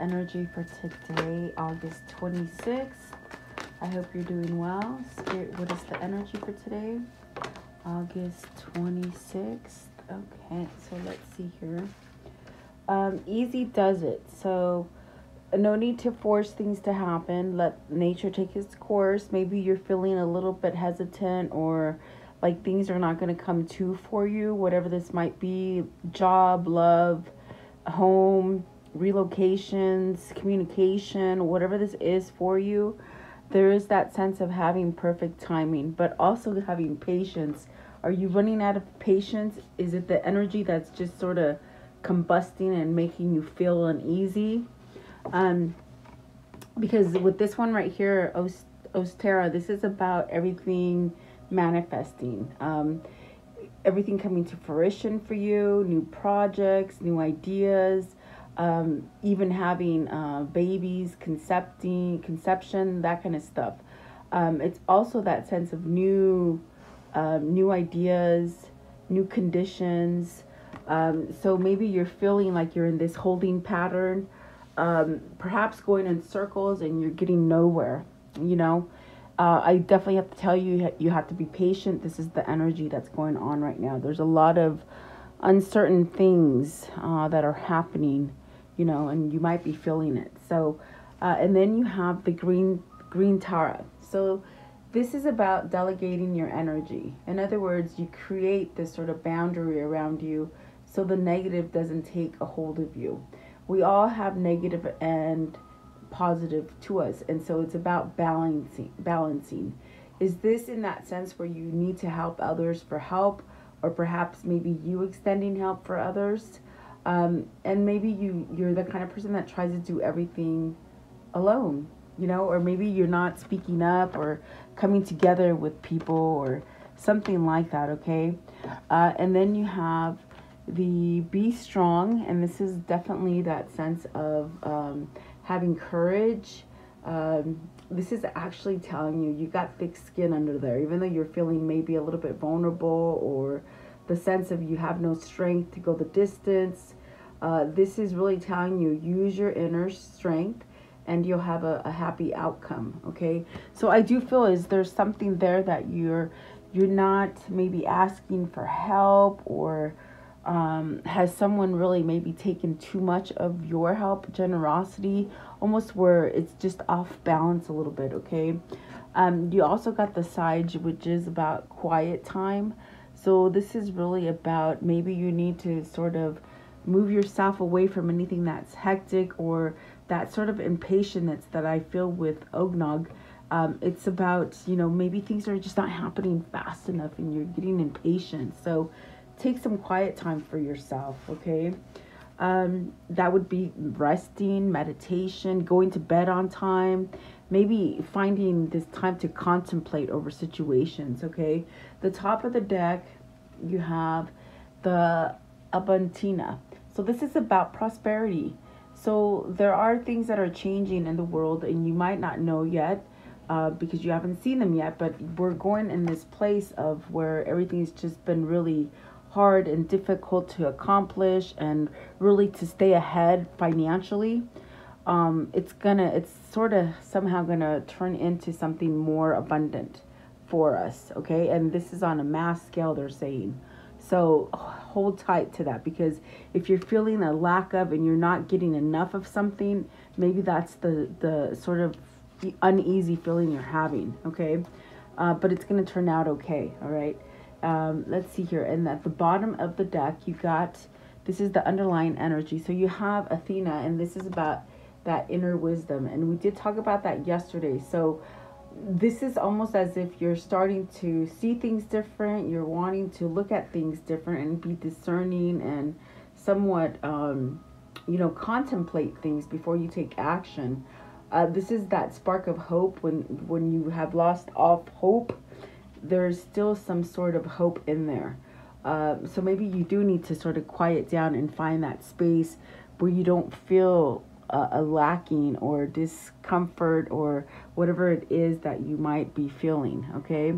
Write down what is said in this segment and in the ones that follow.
Energy for today, August 26th. I hope you're doing well. Spirit, what is the energy for today? August 26th. Okay, so let's see here. Um, easy does it. So, no need to force things to happen. Let nature take its course. Maybe you're feeling a little bit hesitant or like things are not going to come to for you, whatever this might be job, love home, relocations, communication, whatever this is for you, there is that sense of having perfect timing, but also having patience. Are you running out of patience? Is it the energy that's just sort of combusting and making you feel uneasy? Um, because with this one right here, Ostara, this is about everything manifesting. Um, everything coming to fruition for you, new projects, new ideas, um, even having uh, babies, concepting, conception, that kind of stuff. Um, it's also that sense of new, um, new ideas, new conditions. Um, so maybe you're feeling like you're in this holding pattern, um, perhaps going in circles and you're getting nowhere. You know, uh, I definitely have to tell you, you have to be patient. This is the energy that's going on right now. There's a lot of uncertain things uh, that are happening, you know, and you might be feeling it. So, uh, and then you have the green green Tara. So, this is about delegating your energy. In other words, you create this sort of boundary around you so the negative doesn't take a hold of you. We all have negative and positive to us and so it's about balancing balancing is this in that sense where you need to help others for help or perhaps maybe you extending help for others um, and maybe you you're the kind of person that tries to do everything alone you know or maybe you're not speaking up or coming together with people or something like that okay uh, and then you have the be strong and this is definitely that sense of um, having courage. Um, this is actually telling you you got thick skin under there, even though you're feeling maybe a little bit vulnerable or the sense of you have no strength to go the distance. Uh, this is really telling you use your inner strength and you'll have a, a happy outcome okay so i do feel is there's something there that you're you're not maybe asking for help or um, has someone really maybe taken too much of your help, generosity, almost where it's just off balance a little bit, okay? Um, you also got the Sage, which is about quiet time. So this is really about maybe you need to sort of move yourself away from anything that's hectic or that sort of impatience that I feel with Oonagh. Um, it's about, you know, maybe things are just not happening fast enough and you're getting impatient. So take some quiet time for yourself, okay? Um, that would be resting, meditation, going to bed on time, maybe finding this time to contemplate over situations, okay? The top of the deck, you have the Abundantia. So this is about prosperity. So there are things that are changing in the world and you might not know yet uh, because you haven't seen them yet, but we're going in this place of where everything's just been really hard and difficult to accomplish and really to stay ahead financially um, it's gonna it's sort of somehow gonna turn into something more abundant for us okay? And this is on a mass scale they're saying. So hold tight to that because if you're feeling a lack of and you're not getting enough of something maybe that's the the sort of uneasy feeling you're having okay? Uh, but it's going to turn out okay all right? Um, let's see here, and at the bottom of the deck, you got this is the underlying energy. So you have Athena, and this is about that inner wisdom, and we did talk about that yesterday. So this is almost as if you're starting to see things different, you're wanting to look at things different and be discerning and somewhat, um, you know, contemplate things before you take action. Uh, this is that spark of hope when when you have lost all hope there's still some sort of hope in there. Uh, so maybe you do need to sort of quiet down and find that space where you don't feel a lacking or discomfort or whatever it is that you might be feeling. Okay,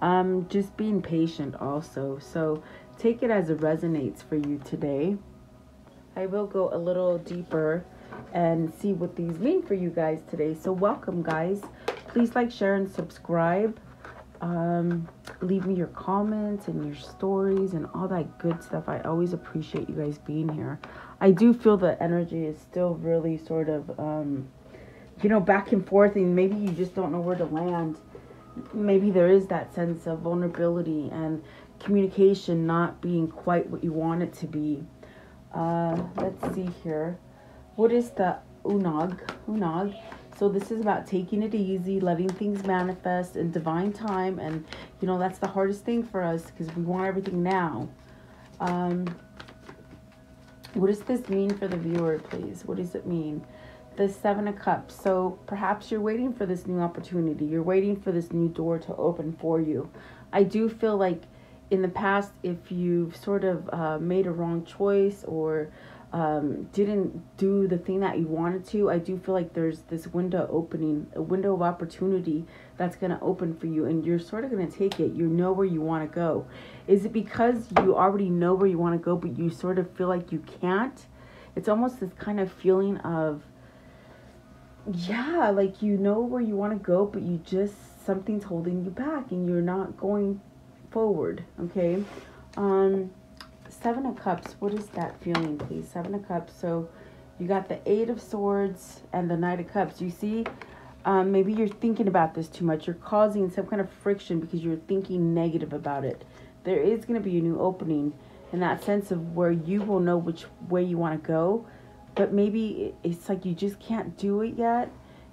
um, just being patient also. So take it as it resonates for you today. I will go a little deeper and see what these mean for you guys today. So, welcome, guys. Please like, share, and subscribe. Um, leave me your comments and your stories and all that good stuff. I always appreciate you guys being here. I do feel the energy is still really sort of, um, you know, back and forth, and maybe you just don't know where to land. Maybe there is that sense of vulnerability and communication not being quite what you want it to be. Uh, let's see here. What is the Oonagh? Oonagh. So this is about taking it easy, letting things manifest in divine time, and you know that's the hardest thing for us because we want everything now. Um, what does this mean for the viewer, please? What does it mean? The Seven of Cups. So perhaps you're waiting for this new opportunity. You're waiting for this new door to open for you. I do feel like in the past, if you've sort of uh, made a wrong choice or um, didn't do the thing that you wanted to, I do feel like there's this window opening, a window of opportunity that's going to open for you, and you're sort of going to take it. You know where you want to go. Is it because you already know where you want to go, but you sort of feel like you can't? It's almost this kind of feeling of, yeah, like you know where you want to go, but you just, something's holding you back, and you're not going forward, okay? Um, Seven of Cups, what is that feeling, please? Seven of Cups. So you got the Eight of Swords and the Knight of Cups. You see, um, maybe you're thinking about this too much. You're causing some kind of friction because you're thinking negative about it. There is going to be a new opening in that sense of where you will know which way you want to go. But maybe it's like you just can't do it yet.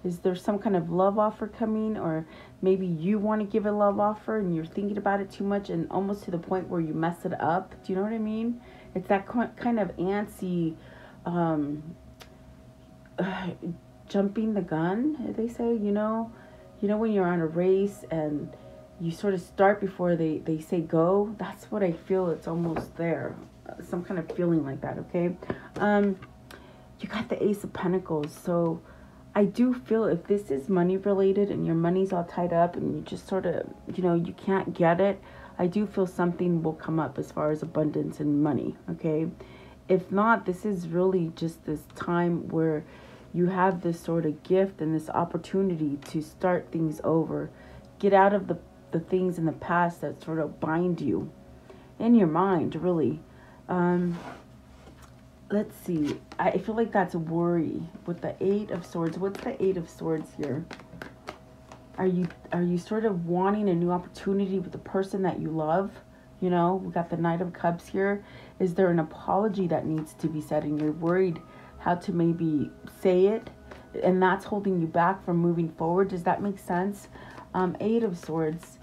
Is there some kind of love offer coming or maybe you want to give a love offer and you're thinking about it too much and almost to the point where you mess it up. Do you know what I mean? It's that kind of antsy, um, uh, jumping the gun, they say, you know, you know, when you're on a race and you sort of start before they, they say go, that's what I feel. It's almost there. Some kind of feeling like that. Okay. Um, you got the ace of pentacles. So, I do feel if this is money related and your money's all tied up and you just sort of, you know, you can't get it, I do feel something will come up as far as abundance and money, okay? If not, this is really just this time where you have this sort of gift and this opportunity to start things over. Get out of the, the things in the past that sort of bind you in your mind, really. Um, let's see. I feel like that's worry with the eight of swords. What's the eight of swords here? Are you are you sort of wanting a new opportunity with the person that you love? You know, we got the knight of cups here. Is there an apology that needs to be said and you're worried how to maybe say it and that's holding you back from moving forward? Does that make sense? Um, eight of swords.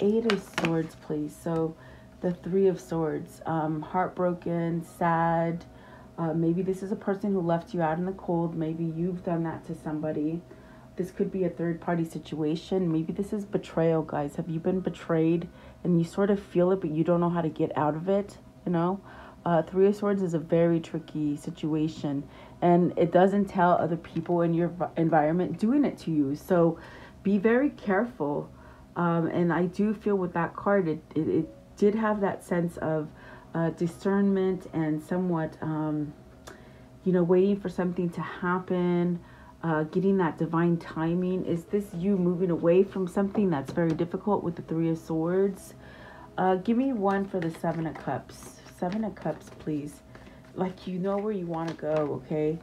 Eight of swords, please. So the three of swords. Um, heartbroken, sad, uh, maybe this is a person who left you out in the cold. Maybe you've done that to somebody. This could be a third party situation. Maybe this is betrayal, guys. Have you been betrayed and you sort of feel it, but you don't know how to get out of it? You know, uh, Three of Swords is a very tricky situation and it doesn't tell other people in your environment doing it to you. So be very careful. Um, and I do feel with that card, it, it, it did have that sense of uh, discernment and somewhat, um, you know, waiting for something to happen, uh, getting that divine timing. Is this you moving away from something that's very difficult with the Three of Swords? Uh, give me one for the Seven of Cups. Seven of Cups, please. Like you know where you want to go, okay?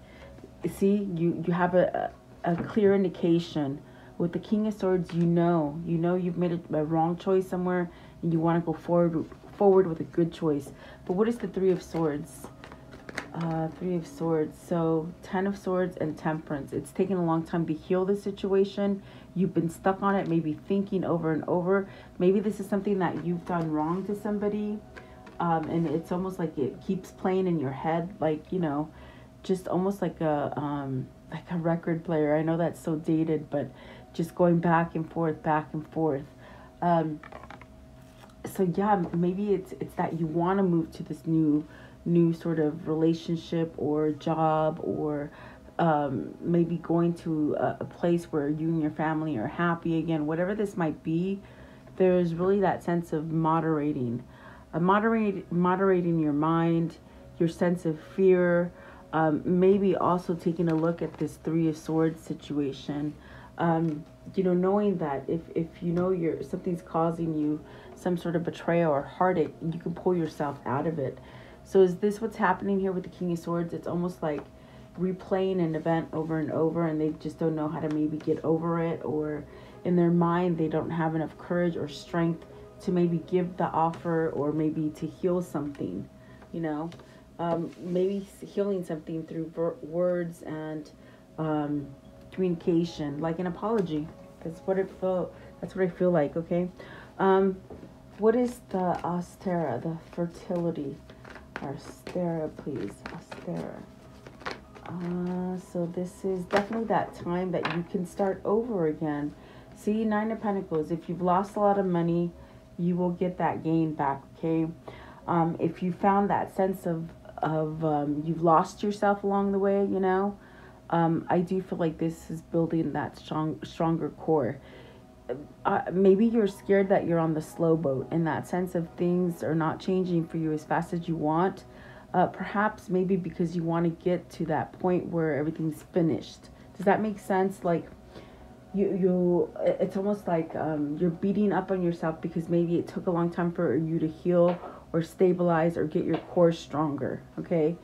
See, you you have a, a, clear indication. With the King of Swords, you know, you know you've made a, a wrong choice somewhere, and you want to go forward forward with a good choice. But what is the Three of Swords? Uh, three of Swords. So Ten of Swords and Temperance. It's taken a long time to heal the situation. You've been stuck on it, maybe thinking over and over. Maybe this is something that you've done wrong to somebody. Um, and it's almost like it keeps playing in your head, like, you know, just almost like a, um, like a record player. I know that's so dated, but just going back and forth, back and forth. Um, so yeah, maybe it's it's that you want to move to this new new sort of relationship or job or um, maybe going to a, a, place where you and your family are happy again, whatever this might be, there's really that sense of moderating, uh, moderate, moderating your mind, your sense of fear. Um, maybe also taking a look at this Three of Swords situation. Um, you know, knowing that if, if you know you're something's causing you some sort of betrayal or heartache, you can pull yourself out of it. So is this what's happening here with the King of Swords? It's almost like replaying an event over and over and they just don't know how to maybe get over it or in their mind they don't have enough courage or strength to maybe give the offer or maybe to heal something you know um, maybe healing something through words and um, communication like an apology that's what it felt that's what i feel like okay um, what is the Ostara the fertility Ostara please Ostara uh, so this is definitely that time that you can start over again. See, Nine of Pentacles. If you've lost a lot of money, you will get that gain back, okay? Um, if you found that sense of, of um, you've lost yourself along the way, you know, um, I do feel like this is building that strong, stronger core. Uh, maybe you're scared that you're on the slow boat in that sense of things are not changing for you as fast as you want uh, perhaps maybe because you want to get to that point where everything's finished. Does that make sense? Like you you it's almost like um, you're beating up on yourself because maybe it took a long time for you to heal or stabilize or get your core stronger. Okay.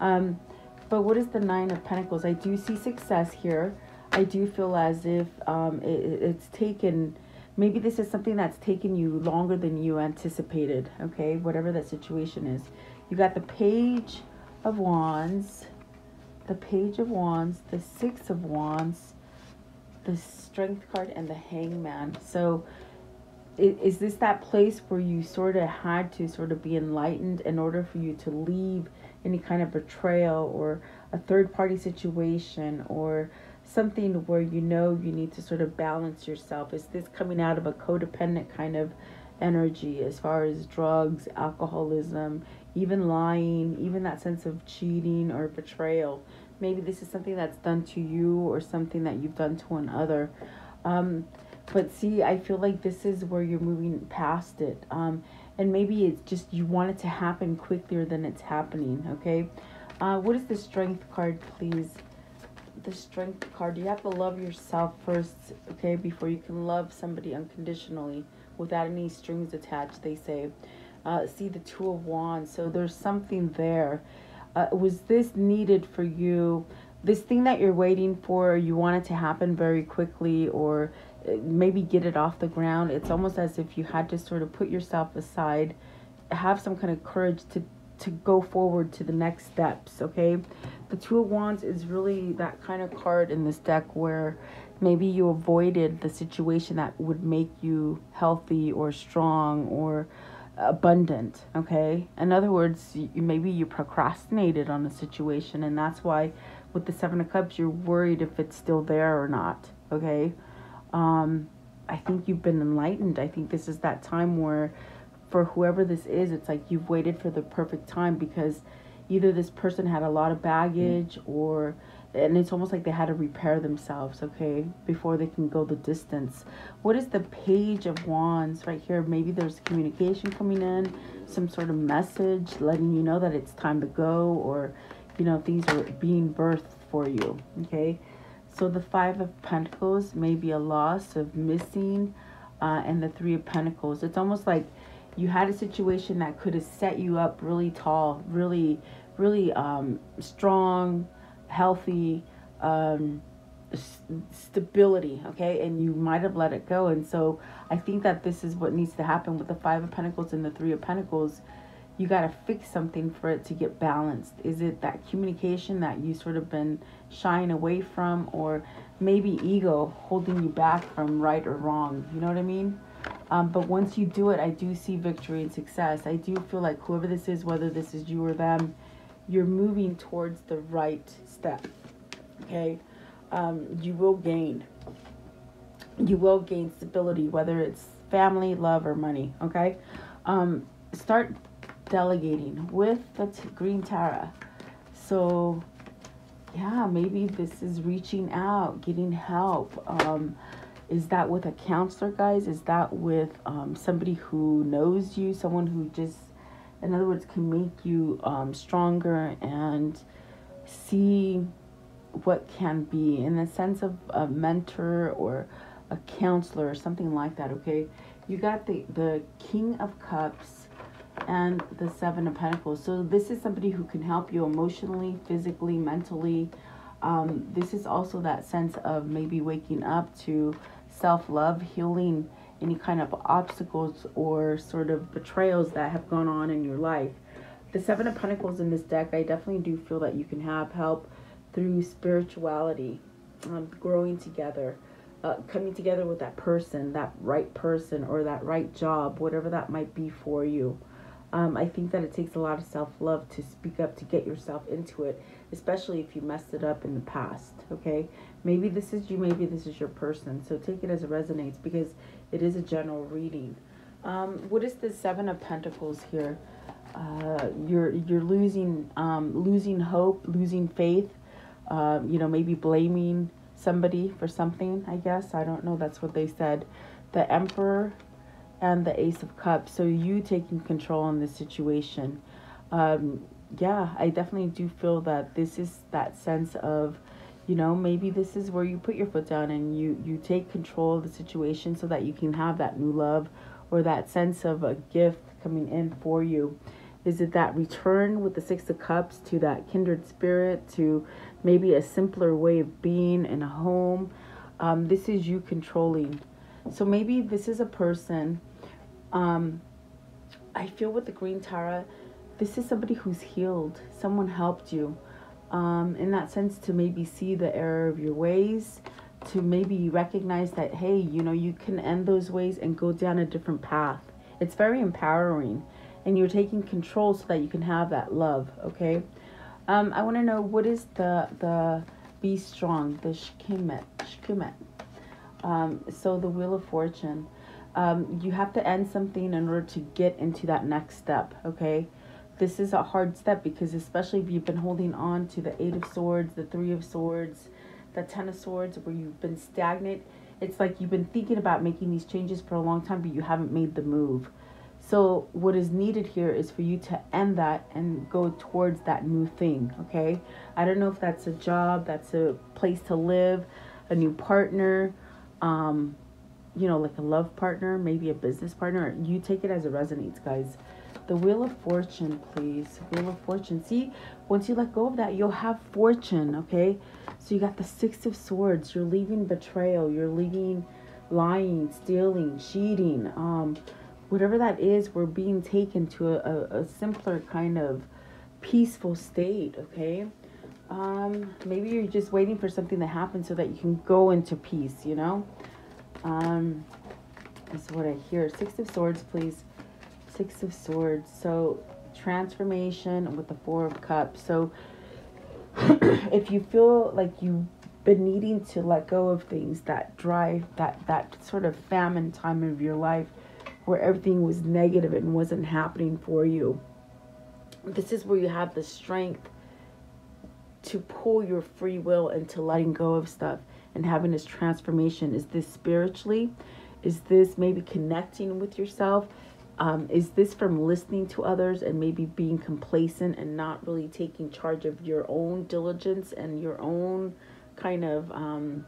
Um, but what is the nine of pentacles? I do see success here. I do feel as if um, it, it's taken maybe this is something that's taken you longer than you anticipated okay whatever that situation is you got the Page of Wands, the Page of Wands, the Six of Wands, the Strength card, and the Hangman. So is this that place where you sort of had to sort of be enlightened in order for you to leave any kind of betrayal or a third party situation or something where you know you need to sort of balance yourself? Is this coming out of a codependent kind of energy as far as drugs, alcoholism, even lying, even that sense of cheating or betrayal. Maybe this is something that's done to you or something that you've done to another. Um, but see, I feel like this is where you're moving past it. Um, and maybe it's just you want it to happen quicker than it's happening, okay? Uh, what is the strength card, please? The strength card. You have to love yourself first, okay, before you can love somebody unconditionally without any strings attached, they say uh, see the Two of Wands. So there's something there. Uh, was this needed for you? This thing that you're waiting for, you want it to happen very quickly or uh, maybe get it off the ground. It's almost as if you had to sort of put yourself aside, have some kind of courage to to go forward to the next steps, okay? The Two of Wands is really that kind of card in this deck where maybe you avoided the situation that would make you healthy or strong or abundant okay? In other words you, maybe you procrastinated on a situation and that's why with the seven of cups you're worried if it's still there or not okay? Um i think you've been enlightened. I think this is that time where for whoever this is it's like you've waited for the perfect time because either this person had a lot of baggage or and it's almost like they had to repair themselves okay before they can go the distance. What is the page of wands right here? Maybe there's communication coming in some sort of message letting you know that it's time to go or you know things are being birthed for you okay? So the five of pentacles may be a loss of missing uh, and the three of pentacles. It's almost like you had a situation that could have set you up really tall really really um, strong healthy um, stability, okay? And you might have let it go. And so I think that this is what needs to happen with the Five of Pentacles and the Three of Pentacles. You got to fix something for it to get balanced. Is it that communication that you sort of been shying away from, or maybe ego holding you back from right or wrong? You know what I mean? Um, but once you do it, I do see victory and success. I do feel like whoever this is, whether this is you or them, you're moving towards the right step. Okay, um, you will gain. You will gain stability, whether it's family, love, or money. Okay, um, start delegating with the green Tara. So, yeah, maybe this is reaching out, getting help. Um, is that with a counselor, guys? Is that with um, somebody who knows you, someone who just in other words, can make you um, stronger and see what can be in the sense of a mentor or a counselor or something like that. Okay, you got the the King of Cups and the Seven of Pentacles. So this is somebody who can help you emotionally, physically, mentally. Um, this is also that sense of maybe waking up to self love, healing any kind of obstacles or sort of betrayals that have gone on in your life. The Seven of Pentacles in this deck, I definitely do feel that you can have help through spirituality, um, growing together, uh, coming together with that person, that right person, or that right job, whatever that might be for you. Um, I think that it takes a lot of self love to speak up to get yourself into it, especially if you messed it up in the past. Okay, maybe this is you, maybe this is your person. So take it as it resonates because it is a general reading. Um, what is the Seven of Pentacles here? Uh, you're you're losing um, losing hope, losing faith. Uh, you know, maybe blaming somebody for something. I guess I don't know. That's what they said. The Emperor and the Ace of Cups. So you taking control in this situation. Um, yeah, I definitely do feel that this is that sense of, you know, maybe this is where you put your foot down and you you take control of the situation so that you can have that new love or that sense of a gift coming in for you. Is it that return with the Six of Cups to that kindred spirit, to maybe a simpler way of being in a home? Um, this is you controlling so maybe this is a person. Um, I feel with the Green Tara, this is somebody who's healed. Someone helped you. Um, in that sense, to maybe see the error of your ways, to maybe recognize that, hey, you know, you can end those ways and go down a different path. It's very empowering. And you're taking control so that you can have that love, okay? Um, I want to know what is the the be strong, the Sekhmet, Sekhmet. Um, so the Wheel of Fortune, um, you have to end something in order to get into that next step. Okay, this is a hard step because especially if you've been holding on to the Eight of Swords, the Three of Swords, the Ten of Swords, where you've been stagnant. It's like you've been thinking about making these changes for a long time, but you haven't made the move. So what is needed here is for you to end that and go towards that new thing, okay? I don't know if that's a job, that's a place to live, a new partner, um, you know, like a love partner, maybe a business partner. You take it as it resonates, guys. The Wheel of Fortune, please. Wheel of Fortune. See, once you let go of that, you'll have fortune, okay? So you got the Six of Swords. You're leaving betrayal. You're leaving lying, stealing, cheating. Um, whatever that is, we're being taken to a, a, a simpler kind of peaceful state, okay? Um, maybe you're just waiting for something to happen so that you can go into peace, you know? Um, this is what I hear. Six of Swords, please. Six of Swords. So, transformation with the Four of Cups. So, if you feel like you've been needing to let go of things that drive that that sort of famine time of your life where everything was negative and wasn't happening for you this is where you have the strength to pull your free will into letting go of stuff and having this transformation? Is this spiritually? Is this maybe connecting with yourself? Um, is this from listening to others and maybe being complacent and not really taking charge of your own diligence and your own kind of um,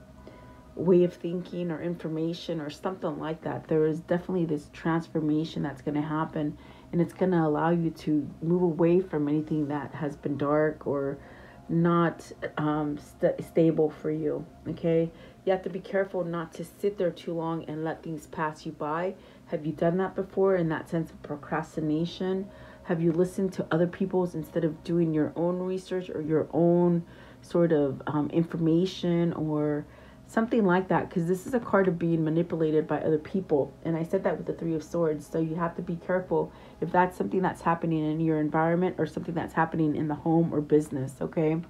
way of thinking or information or something like that? There is definitely this transformation that's going to happen and it's going to allow you to move away from anything that has been dark or not um, st- stable for you. Okay, you have to be careful not to sit there too long and let things pass you by. Have you done that before in that sense of procrastination? Have you listened to other people's instead of doing your own research or your own sort of um, information or something like that because this is a card of being manipulated by other people. And i said that with the three of swords so you have to be careful if that's something that's happening in your environment or something that's happening in the home or business okay?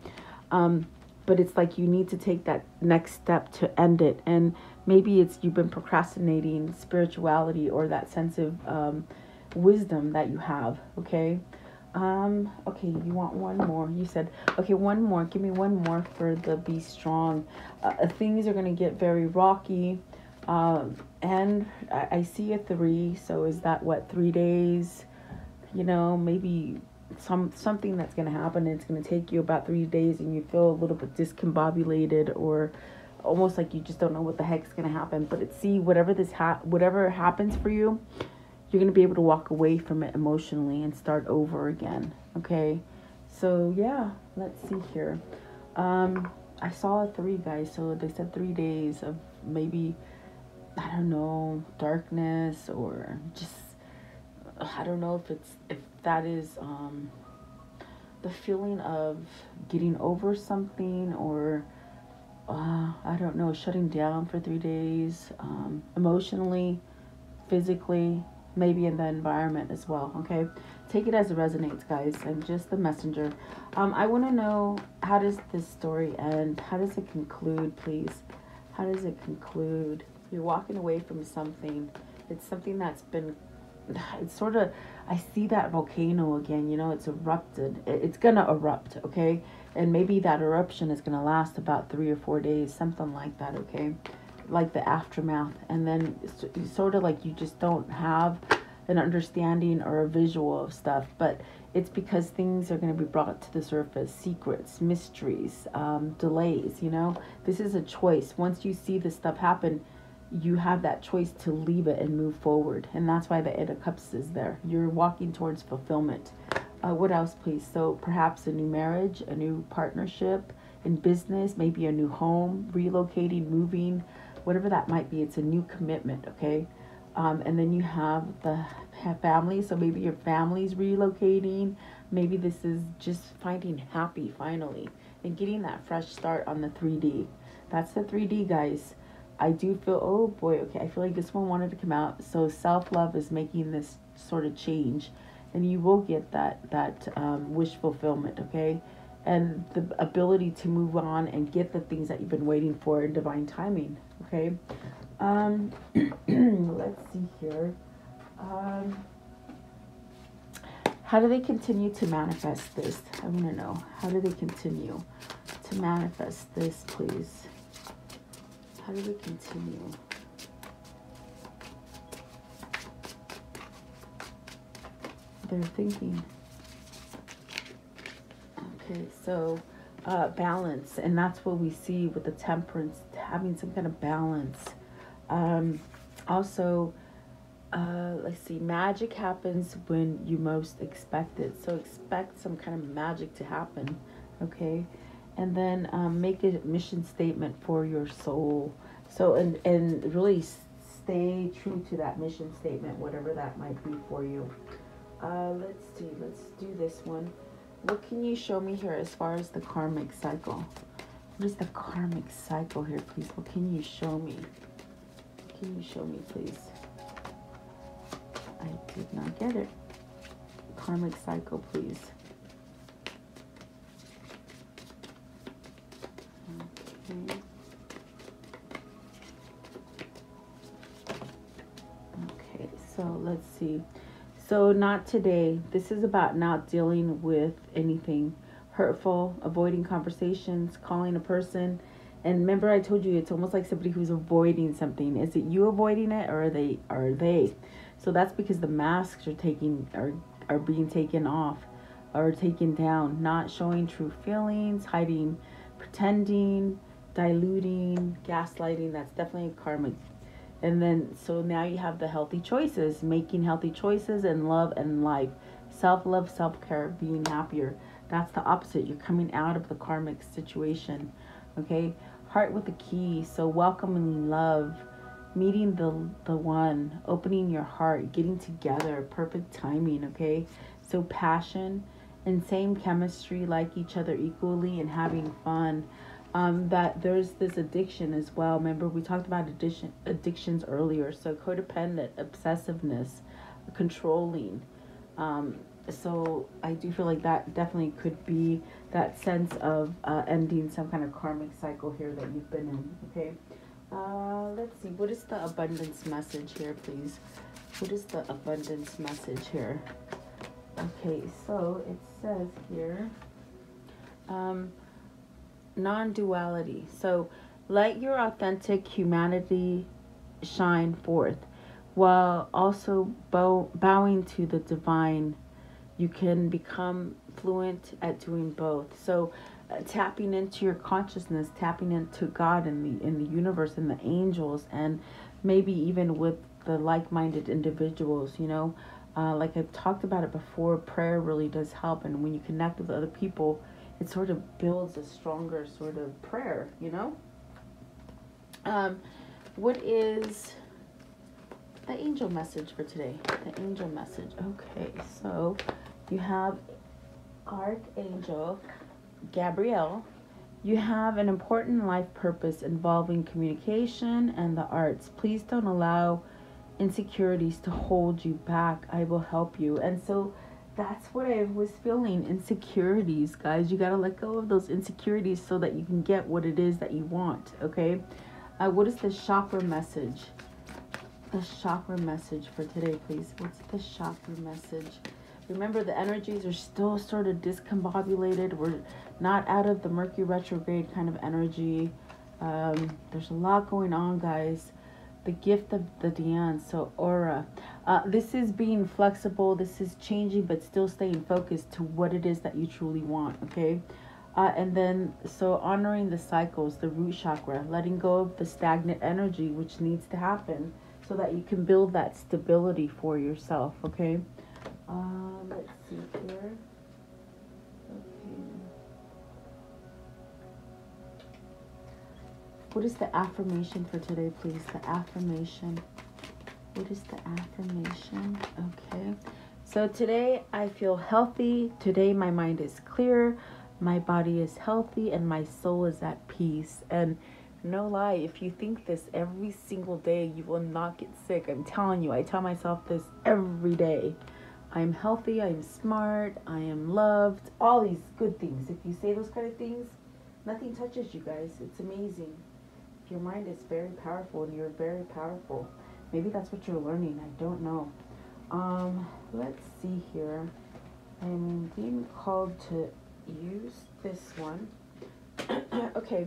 Um, but it's like you need to take that next step to end it. And maybe it's you've been procrastinating spirituality or that sense of um, wisdom that you have okay um, okay, you want one more. You said, okay, one more. Give me one more for the be strong. Uh, things are going to get very rocky. Um, and I, I see a three. So is that what, three days? you know, maybe some something that's going to happen it's going to take you about 3 days and you feel a little bit discombobulated or almost like you just don't know what the heck's going to happen but it see whatever this ha- whatever happens for you you're going to be able to walk away from it emotionally and start over again okay? So yeah let's see here. Um i saw a three guys so they said three days of maybe i don't know darkness or just i don't know if it's if that is um the feeling of getting over something or uh, I don't know, shutting down for three days, um, emotionally, physically, maybe in the environment as well. Okay, take it as it resonates, guys. I'm just the messenger. Um, I want to know how does this story end? How does it conclude, please? How does it conclude? You're walking away from something. It's something that's been. It's sort of. I see that volcano again. You know, it's erupted. It's gonna erupt. Okay, and maybe that eruption is gonna last about three or four days, something like that. Okay like the aftermath and then sort of like you just don't have an understanding or a visual of stuff but it's because things are going to be brought to the surface secrets mysteries um, delays you know? This is a choice. Once you see this stuff happen you have that choice to leave it and move forward and that's why the eight of cups is there. You're walking towards fulfillment. Uh, what else please? So perhaps a new marriage a new partnership in business maybe a new home relocating moving whatever that might be. It's a new commitment, okay? Um, and then you have the family. So maybe your family's relocating. Maybe this is just finding happy finally and getting that fresh start on the 3D. That's the 3D, guys. I do feel, oh boy, okay, I feel like this one wanted to come out. So self love is making this sort of change, and you will get that that um, wish fulfillment, okay, and the ability to move on and get the things that you've been waiting for in divine timing. Okay. Um, let's see here. Um, how do they continue to manifest this? I want to know. How do they continue to manifest this, please? How do they continue? They're thinking. Okay, so uh, balance, and that's what we see with the temperance, having some kind of balance. Um, also, uh, let's see, magic happens when you most expect it. So expect some kind of magic to happen, okay? And then um, make a mission statement for your soul. So, and, and really stay true to that mission statement, whatever that might be for you. Uh, let's see, let's do this one. What can you show me here as far as the karmic cycle? What is the karmic cycle here, please? What can you show me? Can you show me, please? I did not get it. Karmic cycle, please. Okay. Okay, so let's see. So, not today. This is about not dealing with anything hurtful, avoiding conversations, calling a person. And remember, I told you it's almost like somebody who's avoiding something. Is it you avoiding it, or are they? Are they? So that's because the masks are taking are are being taken off, or taken down. Not showing true feelings, hiding, pretending, diluting, gaslighting. That's definitely a karmic and then, so now you have the healthy choices, making healthy choices and love and life. Self love, self care, being happier. That's the opposite. You're coming out of the karmic situation. Okay? Heart with the key. So, welcoming love, meeting the, the one, opening your heart, getting together, perfect timing. Okay? So, passion and same chemistry, like each other equally, and having fun um, that there's this addiction as well. Remember, we talked about addiction addictions earlier. So codependent, obsessiveness, controlling. Um, so I do feel like that definitely could be that sense of uh, ending some kind of karmic cycle here that you've been in. Okay. Uh, let's see. What is the abundance message here, please? What is the abundance message here? Okay, so it says here. Um, non duality. So let your authentic humanity shine forth while also bow, bowing to the divine you can become fluent at doing both. So, uh, tapping into your consciousness, tapping into God and the in the universe and the angels, and maybe even with the like-minded individuals. You know, uh, like I've talked about it before, prayer really does help, and when you connect with other people, it sort of builds a stronger sort of prayer. You know. Um, what is the angel message for today? The angel message. Okay, so you have Archangel Gabriel. You have an important life purpose involving communication and the arts. Please don't allow insecurities to hold you back. I will help you. And so that's what I was feeling insecurities, guys. You got to let go of those insecurities so that you can get what it is that you want, okay? Uh, what is the chakra message? The chakra message for today, please. What's the chakra message? Remember, the energies are still sort of discombobulated. We're not out of the Mercury retrograde kind of energy. Um, there's a lot going on, guys. The gift of the Dian, so aura. Uh, this is being flexible. This is changing, but still staying focused to what it is that you truly want, okay? Uh, and then, so honoring the cycles, the root chakra, letting go of the stagnant energy, which needs to happen so that you can build that stability for yourself, okay? Um, let's see here. What is the affirmation for today, please? The affirmation. What is the affirmation? Okay. So today I feel healthy. Today my mind is clear my body is healthy and my soul is at peace. And no lie, if you think this every single day, you will not get sick. I'm telling you, I tell myself this every day. I'm healthy, I'm smart, I am loved, all these good things. If you say those kind of things, nothing touches you guys. It's amazing. Your mind is very powerful and you're very powerful. Maybe that's what you're learning. I don't know. Um, let's see here. I'm being called to use this one. okay,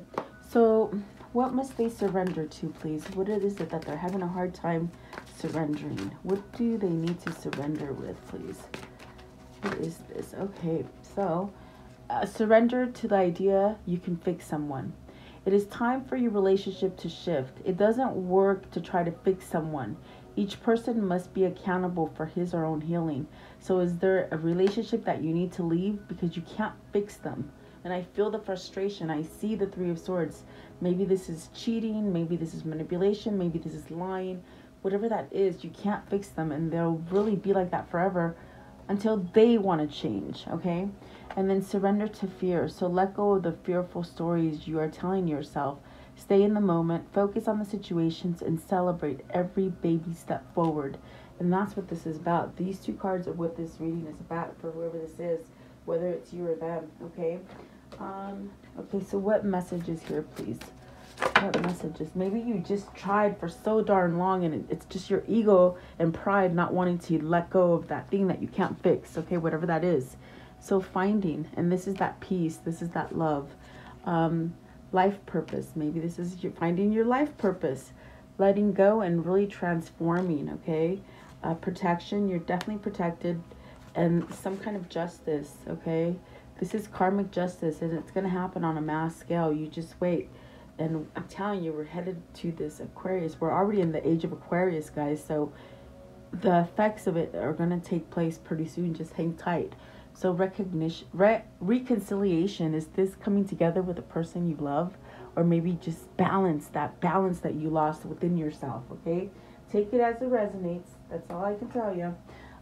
so what must they surrender to, please? What is it that they're having a hard time surrendering? What do they need to surrender with, please? What is this? Okay, so uh, surrender to the idea you can fix someone. It is time for your relationship to shift. It doesn't work to try to fix someone. Each person must be accountable for his or own healing. So, is there a relationship that you need to leave because you can't fix them? And I feel the frustration. I see the Three of Swords. Maybe this is cheating, maybe this is manipulation, maybe this is lying. Whatever that is, you can't fix them, and they'll really be like that forever until they want to change, okay? And then surrender to fear. So, let go of the fearful stories you are telling yourself Stay in the moment, focus on the situations, and celebrate every baby step forward. And that's what this is about. These two cards are what this reading is about for whoever this is, whether it's you or them, okay? Um, okay, so what messages here, please? What messages? Maybe you just tried for so darn long and it's just your ego and pride not wanting to let go of that thing that you can't fix, okay? Whatever that is. So finding, and this is that peace, this is that love. Um, life purpose. Maybe this is your, finding your life purpose, letting go and really transforming, okay? Uh, protection, you're definitely protected, and some kind of justice, okay? This is karmic justice, and it's going to happen on a mass scale. You just wait. And I'm telling you, we're headed to this Aquarius. We're already in the age of Aquarius, guys. So the effects of it are going to take place pretty soon. Just hang tight. So recognition, re- reconciliation is this coming together with a person you love, or maybe just balance that balance that you lost within yourself. Okay, take it as it resonates. That's all I can tell you.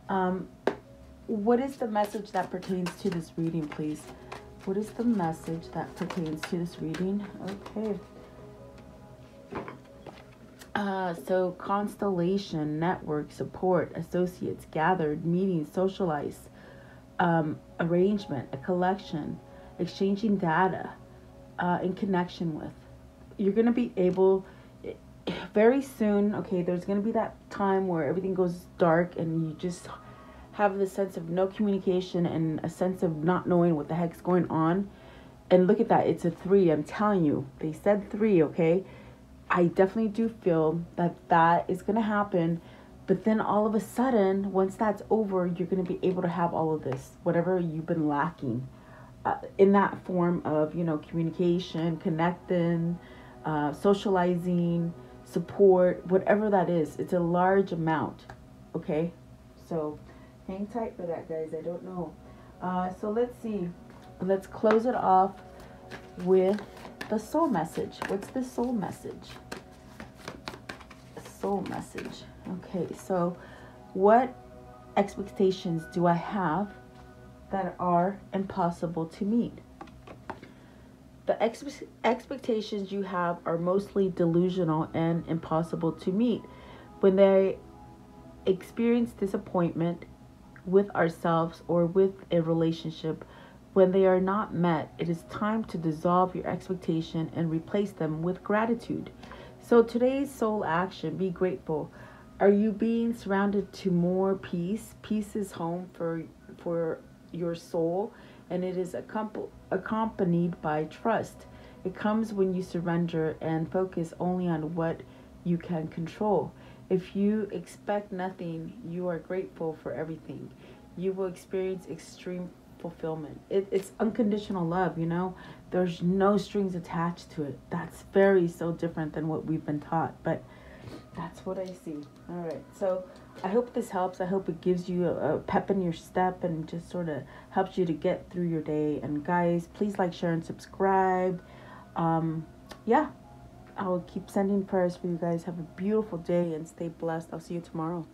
Um, what is the message that pertains to this reading, please? What is the message that pertains to this reading? Okay. Uh, so constellation, network, support, associates, gathered, meetings, socialize, um, arrangement, a collection, exchanging data uh, in connection with. You're going to be able very soon, okay, there's going to be that time where everything goes dark and you just have the sense of no communication and a sense of not knowing what the heck's going on. And look at that, it's a three. I'm telling you, they said three, okay? I definitely do feel that that is going to happen But then all of a sudden, once that's over, you're going to be able to have all of this, whatever you've been lacking uh, in that form of, you know, communication, connecting, uh, socializing, support, whatever that is. It's a large amount. Okay. So hang tight for that, guys. I don't know. Uh, so let's see. Let's close it off with the soul message. What's the soul message? Soul message. Okay, so what expectations do I have that are impossible to meet? The ex- expectations you have are mostly delusional and impossible to meet. When they experience disappointment with ourselves or with a relationship, when they are not met, it is time to dissolve your expectation and replace them with gratitude. So today's soul action, be grateful. Are you being surrounded to more peace? Peace is home for for your soul and it is accompanied by trust. It comes when you surrender and focus only on what you can control. If you expect nothing, you are grateful for everything. You will experience extreme fulfillment. It, it's unconditional love, you know? There's no strings attached to it. That's very so different than what we've been taught, but that's what I see. All right. So I hope this helps. I hope it gives you a, a pep in your step and just sort of helps you to get through your day. And guys, please like, share, and subscribe. Um, yeah, I will keep sending prayers for you guys. Have a beautiful day and stay blessed. I'll see you tomorrow.